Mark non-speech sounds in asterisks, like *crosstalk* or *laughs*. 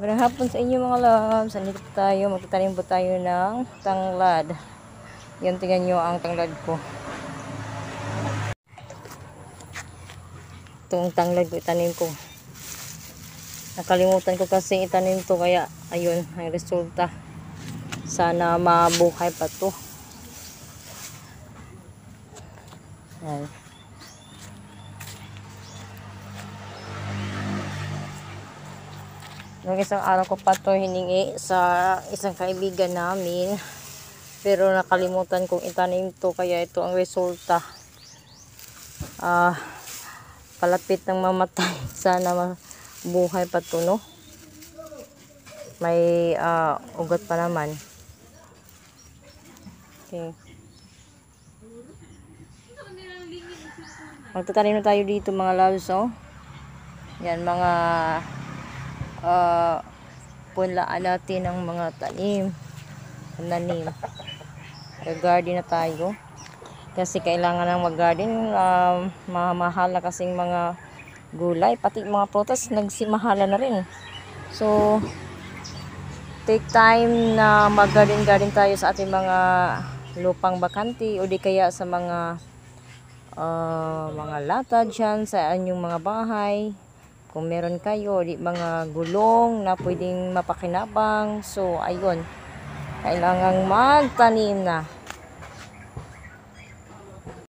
Magandang hapon sa inyo mga loves. Andito tayo. Magtatanim po tayo ng tanglad. Yan, tingnan nyo ang tanglad ko. Itong tanglad ko, itanim ko. Nakalimutan ko kasi itanim to kaya ayun ang resulta. Sana mabuhay pa to. Yan. Nung isang araw ko pa to hiningi sa isang kaibigan namin. Pero nakalimutan kong itanim to kaya ito ang resulta. Ah, palapit ng mamatay. *laughs* Sana mabuhay pa to, no? May ah, ugat pa naman. Okay. Magtatanim na tayo dito mga loves, oh. Yan, mga uh, punlaan natin ng mga tanim. Nanim. Garden na tayo. Kasi kailangan ng mag-garden. Um, mahal na kasing mga gulay. Pati mga prutas, nagsimahala na rin. So, take time na mag-garden-garden tayo sa ating mga lupang bakanti o di kaya sa mga uh, mga lata dyan sa inyong mga bahay kung meron kayo di mga gulong na pwedeng mapakinabang. So ayun. Kailangang magtanim na